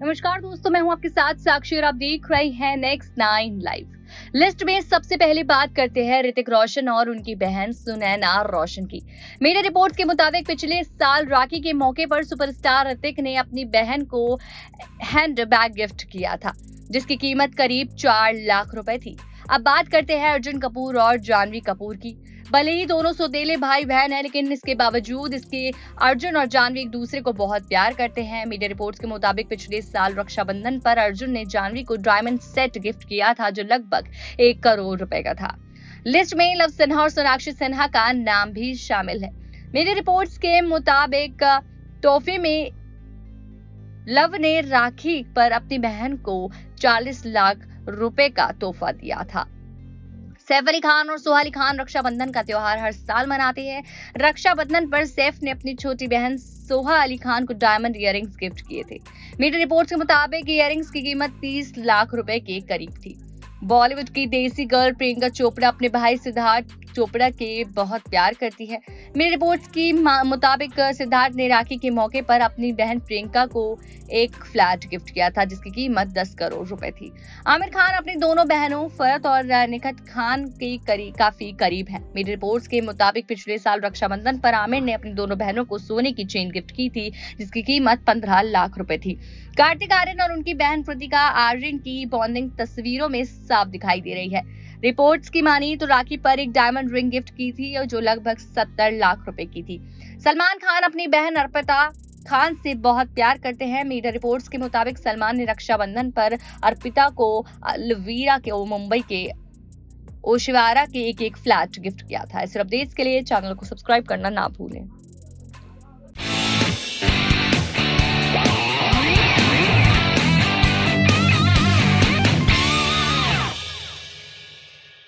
नमस्कार दोस्तों, मैं हूँ आपके साथ साक्षी और आप देख रहे हैं नेक्स्ट नाइन लाइव लिस्ट में सबसे पहले बात करते हैं ऋतिक रोशन और उनकी बहन सुनैना रोशन की। मीडिया रिपोर्ट के मुताबिक, पिछले साल राखी के मौके पर सुपरस्टार ऋतिक ने अपनी बहन को हैंड बैग गिफ्ट किया था, जिसकी कीमत करीब चार लाख रुपए थी। अब बात करते हैं अर्जुन कपूर और जानवी कपूर की। भले ही दोनों सौतेले भाई बहन है, लेकिन इसके बावजूद इसके अर्जुन और जानवी एक दूसरे को बहुत प्यार करते हैं। मीडिया रिपोर्ट्स के मुताबिक पिछले साल रक्षाबंधन पर अर्जुन ने जानवी को डायमंड सेट गिफ्ट किया था, जो लगभग एक करोड़ रुपए का था। लिस्ट में लव सिन्हा और सोनाक्षी सिन्हा का नाम भी शामिल है। मीडिया रिपोर्ट्स के मुताबिक, तोहफे में लव ने राखी पर अपनी बहन को 40 लाख रुपए का तोहफा दिया था। सैफ अली खान और सोहाली खान रक्षाबंधन का त्यौहार हर साल मनाते हैं। रक्षाबंधन पर सैफ ने अपनी छोटी बहन सोहा अली खान को डायमंड इयर गिफ्ट किए थे। मीडिया रिपोर्ट्स के मुताबिक इयर की कीमत 30 लाख रुपए के करीब थी। बॉलीवुड की देसी गर्ल प्रियंका चोपड़ा अपने भाई सिद्धार्थ चोपड़ा के बहुत प्यार करती है। मेरी रिपोर्ट्स की मुताबिक सिद्धार्थ ने राखी के मौके पर अपनी बहन प्रियंका को एक फ्लैट गिफ्ट किया था जिसकी कीमत 10 करोड़ रुपए थी। आमिर खान अपनी दोनों बहनों फरत और निखत खान के करी, काफ़ी करीब है। मेरी रिपोर्ट्स के मुताबिक पिछले साल रक्षाबंधन पर आमिर ने अपनी दोनों बहनों को सोने की चेन गिफ्ट की थी जिसकी कीमत पंद्रह लाख रुपए थी। कार्तिक आर्यन और उनकी बहन प्रतिका आर्यन की बॉन्डिंग तस्वीरों में साफ़ दिखाई दे रही है। रिपोर्ट्स की मानी तो राखी पर एक डायमंड रिंग गिफ्ट की थी जो लगभग सत्तर लाख रुपए की थी। सलमान खान अपनी बहन अर्पिता खान से बहुत प्यार करते हैं। मीडिया रिपोर्ट्स के मुताबिक सलमान ने रक्षाबंधन पर अर्पिता को अलवीरा के मुंबई के ओशिवारा के एक एक फ्लैट गिफ्ट किया था। इस अपडेट्स के लिए चैनल को सब्सक्राइब करना ना भूलें।